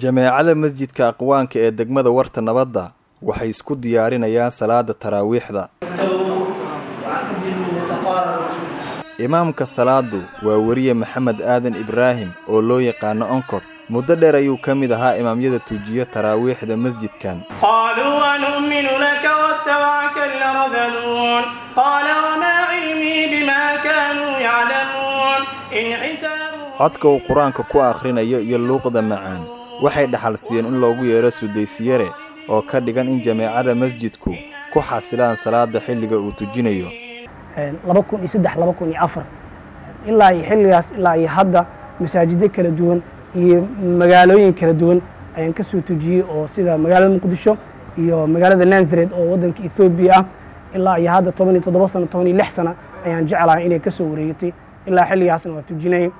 jameecada masjidka aqwaanka ee degmada warta nabadda waxay isku diyaarinayaan salaada taraawiixda. Imaamka salaaddu waa weriye maxamed aadan ibraahim oo loo yaqaano onkod. Muddo dheer ayuu ka mid ahaa imaamyada tuujiyo taraawiixda masjidkan. Codka uu qur'aanka ku akhrinayo iyo luuqda macaan waxay dhaxal siiyeen in loogu yeero sudaysiyare oo ka dhigan in jameecada masjidku ku xasilaan salaada xilliga uu tujinayo. Ilaa iyo xilligaas ilaa iyo hadda masaajidyo kala duwan iyo magaalooyin kala duwan ayaan ka soo tujiyey oo sida magaalada muqdisho iyo magaalada nansaret oo waddanka ethoobiya ah ilaa iyo hadda toban iyo toddoba sano toban iyo lix sano ayaan jeclahay inay ka soo wareegatay. Ilaa xilligaasna waa tujinayay.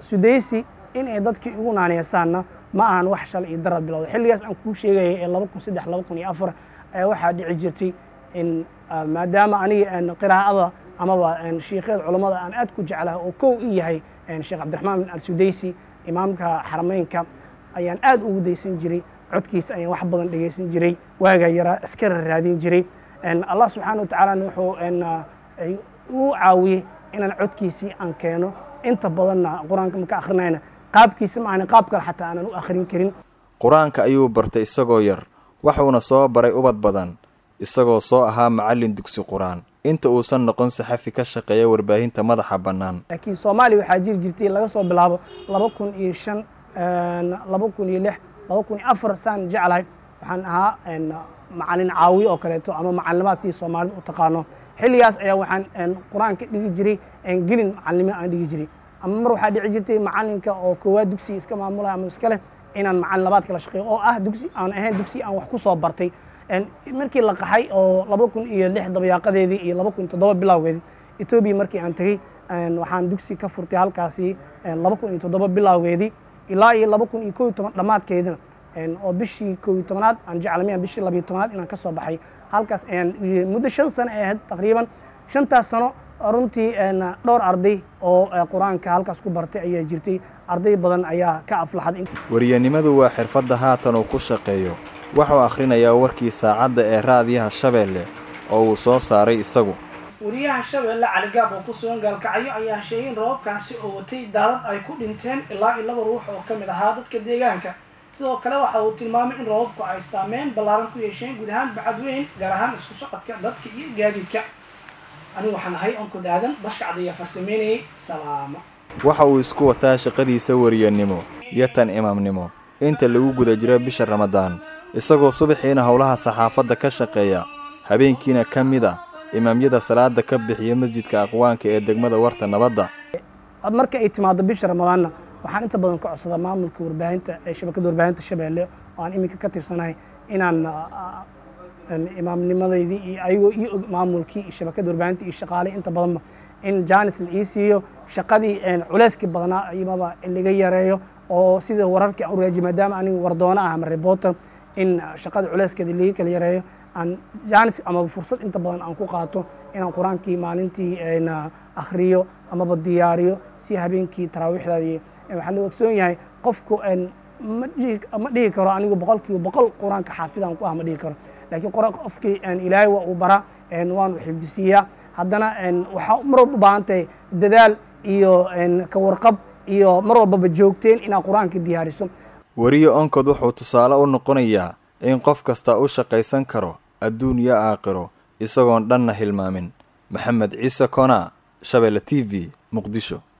Sudaysi in ay dadkii ugu naaneysaanna ma ahan wax shalay iyo darad bilowda xilligaas aan kuu sheegayay ee laba kun saddex laba kun iyo afar ayaa waxaa dhici jirtay in maadaama aniga qiraa'ada amaba shiikhyada culammada aan aad ku jeclahay oo kow i yahay sheekh cabdiraxmaan bin al-sudaysi imaamka xarameynka ayaan aad ugu daysan jiray codkiisa ayaan wax badan dhegaysan jiray waagaa yaraa iska raadin jiray. Allah subxaana wa tacaalana wuxuu uu caawiyey inaan codkiisii aan keeno. Inta badanna qur'aanka marka akhrinayna qaabkiisa ma ahani qaab kale xataa aanan u akhrin karin. Qur'aanka ayuu bartay isagoo yar waxuuna soo baray ubad badan isagoo soo ahaa macallin dugsi qur'aan. Inta uusan noqon saxafi ka shaqeeya warbaahinta madaxa bannaan. Laakiin soomaaliya waxaa jiri jirtay laga soo bilaabo laba kun iyo shan laba kun iyo lix laba kun iyo afar saan jeclahay. Waxaan ahaa macallin caawiye oo kaleeto ama macallimaad sidii soomaalida u taqaano. Xilligaas ayaa waxaan qur'aanka dhigi jiray gelin macalnimo aan dhigi jiray ama mar waxaa dhici jirtay macallinka oo koowaad dugsiga iska maamulaya ama iska leh inaan macallin labaad kala shaqeeyo oo ah dugsi aan ahayn dugsi aan wax ku soo bartay. Markii la qaxay oo laba kun iyo lix dabayaaqadeedii iyo laba kun toddoba bilowgeedii etoobiya markii aan tegey waxaan dugsi ka furtay halkaasi laba kun iyo toddoba bilowgeedii ilaa iyo laba kun iyo kow toban dhammaadkeedina. Oo bishii kow tobanaad aan jeclamiyaan bishii labiyo tobanaad inaan ka soo baxay. Halkaas muddo shan sano ay ahayd taqriiban shantaas sano runtii dhowr arday oo qur'aanka halkaas ku bartay ayaa jirtay arday badan ayaa ka aflaxday weriyanimadu waa xirfadda haatan uu ku shaqeeyo. Waxuu akhrinayaa warkii saacadda ee raadiyaha shabeelle oo uu soo saaray isagu. Wariyaha shabeelle caligaab oo ku sugan gaalkacyo ayaa sheegay in roobabkaasi oo watay daadad ay ku dhinteen ilaa iyo laba ruux oo ka mid ahaa dadka deegaanka. Sidoo kale waxa uu tilmaamay in roobabku ay saameyn ballaaran ku yeesheen guud ahaan bacadweyn gaar ahaan isku socodka dadka iyo gaadiidka anigu waxaan ahay onku daadan bashkacda ayaa farsameynayay salaamo. Waxa uu isku wataa shaqadiisa weriyanimo iyo tan imaamnimo. Inta lagu guda jiro bisha ramadaan isagoo subaxiina howlaha saxaafadda ka shaqeeya habeenkiina ka mid a imaamyada salaada ka bixiya masjidka aqwaanka ee degmada warta nabadda. Marka ay timaado bisha ramadaanna waxaan inta badan ka codsadaa maamulka warbaahinta ee shabakadda warbaahinta shabeelle oo aan iminka ka tirsanahay inaan imaamnimadeydii iyo ayagoo ii og maamulkii iyo shabakadda warbaahinta iyo shaqaale inta badanba in jaanis la ii siiyo shaqadii culeyskii badnaa imaba laga yareeyo oo sida wararkii aan u raajiy maadaama anigu wardoona ah ama reporter in shaqada culeyskeeda laga kala yareeyo aan jaanis amaba fursad inta badan aan ku qaato inaan qur'aankii maalintii akhriyo amaba diyaariyo si habeenkii taraawiixdaadii. Waxaa la ogsoon yahay qofku ma dhihi karo anigu boqol kiiba boqol qur'aanka xaafidaan ku ah ma dhihi karo laakiin qofkii ilaahay waa uu bara waanu xifdisiiyaa. Haddana waxaa mar walba u baahan tahay dadaal iyo ka warqab iyo mar walbaba joogteen inaad qur'aanka diyaariso. Weriye onkod wuxuu tusaale u noqonayaa in qof kasta u shaqaysan karo adduun iyo aakhiro isagoon dhanna hilmaamin. Maxamed ciise konaa shabeelle t v muqdisho